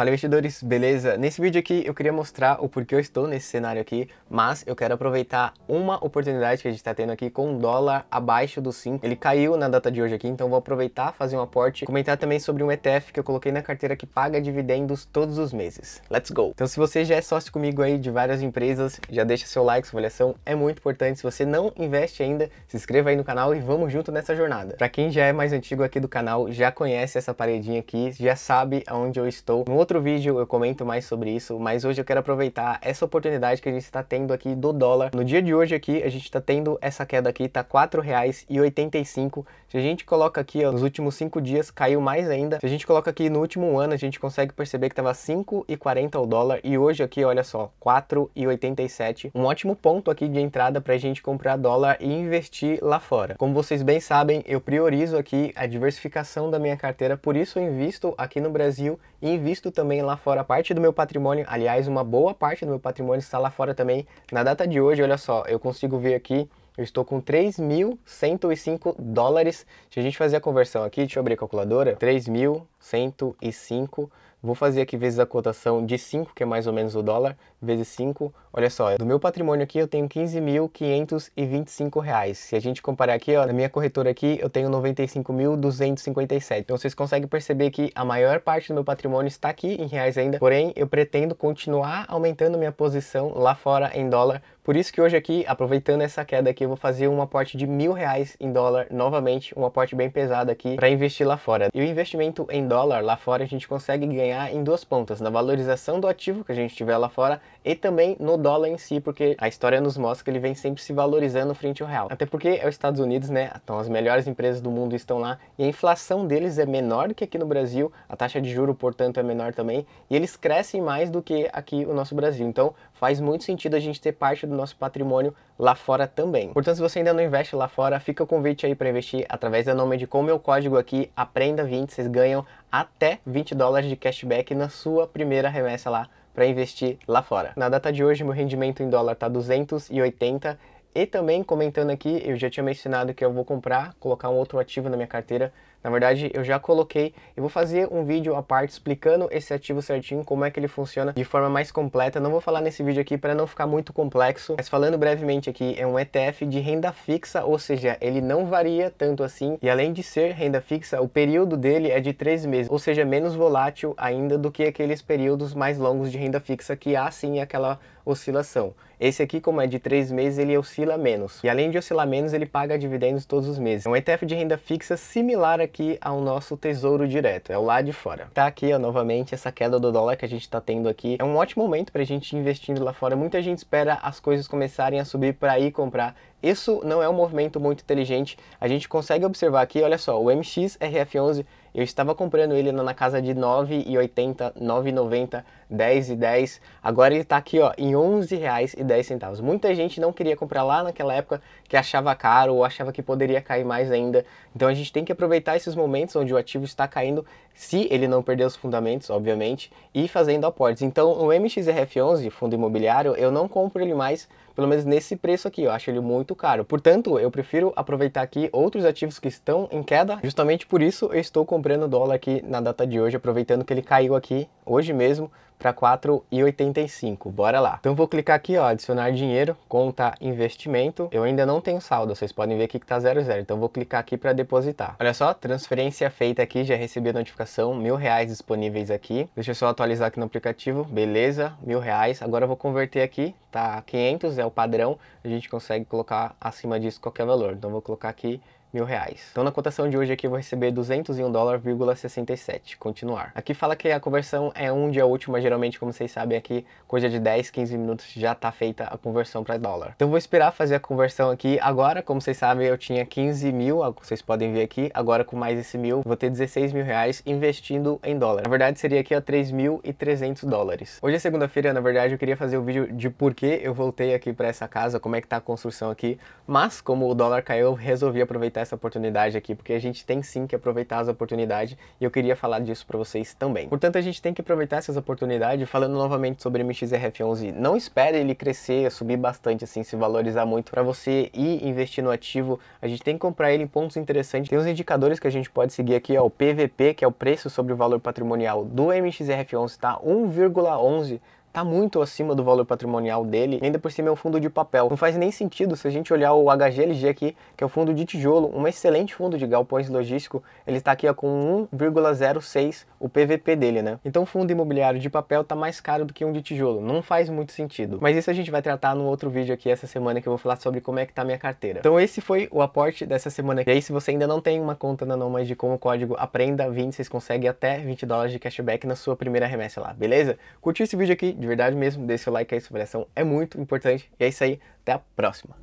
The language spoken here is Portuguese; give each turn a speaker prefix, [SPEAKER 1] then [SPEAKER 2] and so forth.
[SPEAKER 1] Fala investidores, beleza? Nesse vídeo aqui eu queria mostrar o porquê eu estou nesse cenário aqui, mas eu quero aproveitar uma oportunidade que a gente está tendo aqui com um dólar abaixo do 5. Ele caiu na data de hoje aqui, então vou aproveitar, fazer um aporte, comentar também sobre um ETF que eu coloquei na carteira que paga dividendos todos os meses. Let's go! Então se você já é sócio comigo aí de várias empresas, já deixa seu like, sua avaliação, é muito importante. Se você não investe ainda, se inscreva aí no canal e vamos junto nessa jornada. Para quem já é mais antigo aqui do canal, já conhece essa paredinha aqui, já sabe aonde eu estou. No outro vídeo eu comento mais sobre isso, mas hoje eu quero aproveitar essa oportunidade que a gente está tendo aqui do dólar. No dia de hoje aqui, a gente está tendo essa queda aqui, tá R$ 4,85. Se a gente coloca aqui, ó, nos últimos 5 dias, caiu mais ainda. Se a gente coloca aqui no último ano, a gente consegue perceber que estava 5,40 o dólar e hoje aqui, olha só, 4,87. Um ótimo ponto aqui de entrada para a gente comprar dólar e investir lá fora. Como vocês bem sabem, eu priorizo aqui a diversificação da minha carteira, por isso eu invisto aqui no Brasil e invisto também lá fora parte do meu patrimônio. Aliás, uma boa parte do meu patrimônio está lá fora também. Na data de hoje, olha só, eu consigo ver aqui eu estou com 3.105 dólares. Se a gente fazer a conversão aqui, deixa eu abrir a calculadora. 3.105 Vou fazer aqui vezes a cotação de 5, que é mais ou menos o dólar, vezes 5. Olha só, do meu patrimônio aqui eu tenho 15.525 reais. Se a gente comparar aqui, ó, na minha corretora aqui eu tenho 95.257. Então vocês conseguem perceber que a maior parte do meu patrimônio está aqui em reais ainda. Porém, eu pretendo continuar aumentando minha posição lá fora em dólar. Por isso que hoje aqui, aproveitando essa queda aqui, eu vou fazer um aporte de mil reais em dólar novamente, um aporte bem pesado aqui para investir lá fora. E o investimento em dólar lá fora a gente consegue ganhar em duas pontas, na valorização do ativo que a gente tiver lá fora e também no dólar em si, porque a história nos mostra que ele vem sempre se valorizando frente ao real. Até porque é os Estados Unidos, né? Então as melhores empresas do mundo estão lá e a inflação deles é menor do que aqui no Brasil, a taxa de juro, portanto, é menor também, e eles crescem mais do que aqui o nosso Brasil. Então faz muito sentido a gente ter parte do nosso patrimônio lá fora também. Portanto, se você ainda não investe lá fora, fica o convite aí para investir através da nome de com o meu código aqui, aprenda20, vocês ganham até 20 dólares de cashback na sua primeira remessa lá para investir lá fora. Na data de hoje, meu rendimento em dólar está 280 e também comentando aqui, eu já tinha mencionado que eu vou comprar, colocar um outro ativo na minha carteira. Na verdade, eu já coloquei. Eu vou fazer um vídeo à parte explicando esse ativo certinho, como é que ele funciona de forma mais completa. Não vou falar nesse vídeo aqui para não ficar muito complexo, mas falando brevemente aqui, é um ETF de renda fixa, ou seja, ele não varia tanto assim. E além de ser renda fixa, o período dele é de três meses, ou seja, menos volátil ainda do que aqueles períodos mais longos de renda fixa que há sim aquela oscilação. Esse aqui, como é de três meses, ele oscila menos. E além de oscilar menos, ele paga dividendos todos os meses. É um ETF de renda fixa similar aqui ao nosso tesouro direto, é o lá de fora. Tá aqui, ó, novamente, essa queda do dólar que a gente tá tendo aqui. É um ótimo momento pra gente investindo lá fora. Muita gente espera as coisas começarem a subir para ir comprar. Isso não é um movimento muito inteligente. A gente consegue observar aqui, olha só, o MXRF11 eu estava comprando ele na casa de 9,80, 9,90, 10,10. Agora ele está aqui ó, em R$ 11,10. Muita gente não queria comprar lá naquela época que achava caro ou achava que poderia cair mais ainda. Então a gente tem que aproveitar esses momentos onde o ativo está caindo, se ele não perder os fundamentos, obviamente, e fazendo aportes. Então o MXRF11, fundo imobiliário, eu não compro ele mais pelo menos nesse preço aqui, eu acho ele muito caro. Portanto, eu prefiro aproveitar aqui outros ativos que estão em queda. Justamente por isso eu estou comprando dólar aqui na data de hoje, aproveitando que ele caiu aqui hoje mesmo para 4,85. Bora lá. Então vou clicar aqui, ó, adicionar dinheiro, conta investimento. Eu ainda não tenho saldo, vocês podem ver aqui que tá 00. Então vou clicar aqui para depositar. Olha só, transferência feita aqui, já recebi a notificação, mil reais disponíveis aqui. Deixa eu só atualizar aqui no aplicativo, beleza, mil reais. Agora eu vou converter aqui, tá 500 é o padrão. A gente consegue colocar acima disso qualquer valor. Então vou colocar aqui mil reais. Então na cotação de hoje aqui eu vou receber 201 dólar,67. Continuar. Aqui fala que a conversão é um dia útil, mas geralmente, como vocês sabem, aqui coisa de 10, 15 minutos já está feita a conversão para dólar. Então vou esperar fazer a conversão aqui agora. Como vocês sabem, eu tinha 15 mil, vocês podem ver aqui. Agora com mais esse mil, vou ter 16 mil reais investindo em dólar. Na verdade seria aqui a 3.300 dólares. Hoje é segunda-feira, na verdade eu queria fazer o um vídeo de por que eu voltei aqui para essa casa, como é que tá a construção aqui. Mas como o dólar caiu, eu resolvi aproveitar aproveitar essa oportunidade aqui, porque a gente tem sim que aproveitar as oportunidades e eu queria falar disso para vocês também. Portanto, a gente tem que aproveitar essas oportunidades. Falando novamente sobre MXRF11, não espere ele crescer, subir bastante assim, se valorizar muito para você ir investir no ativo. A gente tem que comprar ele em pontos interessantes. Tem os indicadores que a gente pode seguir aqui, ó, o PVP, que é o preço sobre o valor patrimonial do MXRF11, tá 1,11 tá muito acima do valor patrimonial dele, ainda por cima é um fundo de papel. Não faz nem sentido se a gente olhar o HGLG aqui, que é o fundo de tijolo, um excelente fundo de galpões logístico, ele está aqui ó, com 1,06 o PVP dele, né? Então fundo imobiliário de papel tá mais caro do que um de tijolo, não faz muito sentido. Mas isso a gente vai tratar num outro vídeo aqui essa semana que eu vou falar sobre como é que tá a minha carteira. Então esse foi o aporte dessa semana. E aí se você ainda não tem uma conta na Nomad com o código APRENDA20, vocês conseguem até 20 dólares de cashback na sua primeira remessa lá, beleza? Curtiu esse vídeo aqui? De verdade mesmo, deixe o like aí, sua avaliação é muito importante. E é isso aí, até a próxima.